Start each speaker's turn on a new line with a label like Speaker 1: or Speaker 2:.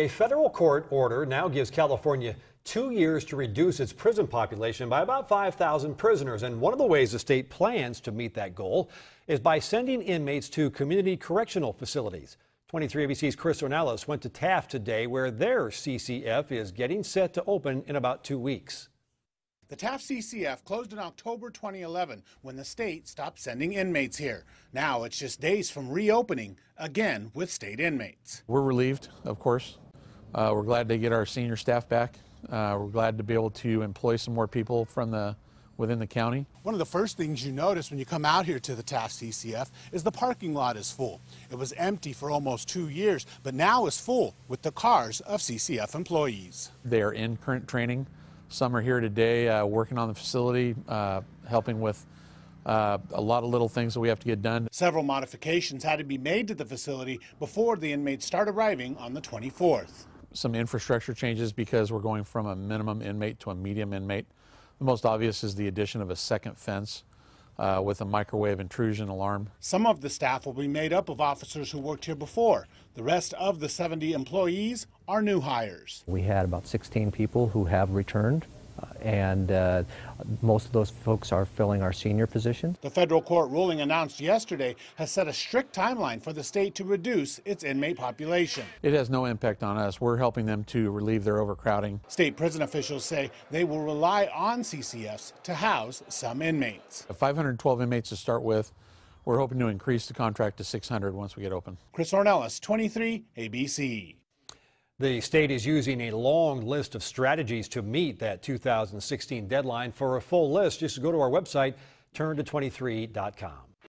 Speaker 1: A federal court order now gives California two years to reduce its prison population by about 5,000 prisoners. And one of the ways the state plans to meet that goal is by sending inmates to community correctional facilities. 23 ABC's Cris Ornelas went to Taft today, where their CCF is getting set to open in about two weeks.
Speaker 2: The Taft CCF closed in October 2011 when the state stopped sending inmates here. Now it's just days from reopening, again with state inmates.
Speaker 3: We're relieved, of course. Uh, we're glad to get our senior staff back. Uh, we're glad to be able to employ some more people from the within the county.
Speaker 2: One of the first things you notice when you come out here to the Taft CCF is the parking lot is full. It was empty for almost two years, but now is full with the cars of CCF employees.
Speaker 3: They are in current training. Some are here today uh, working on the facility, uh, helping with uh, a lot of little things that we have to get done.
Speaker 2: Several modifications had to be made to the facility before the inmates start arriving on the 24th.
Speaker 3: Some infrastructure changes because we're going from a minimum inmate to a medium inmate. The most obvious is the addition of a second fence uh, with a microwave intrusion alarm.
Speaker 2: Some of the staff will be made up of officers who worked here before. The rest of the 70 employees are new hires.
Speaker 4: We had about 16 people who have returned and uh, most of those folks are filling our senior position.
Speaker 2: The federal court ruling announced yesterday has set a strict timeline for the state to reduce its inmate population.
Speaker 3: It has no impact on us. We're helping them to relieve their overcrowding.
Speaker 2: State prison officials say they will rely on CCFs to house some inmates.
Speaker 3: 512 inmates to start with. We're hoping to increase the contract to 600 once we get open.
Speaker 2: Cris Ornelas, 23 ABC.
Speaker 1: The state is using a long list of strategies to meet that 2016 deadline. For a full list, just go to our website, turn to 23.com.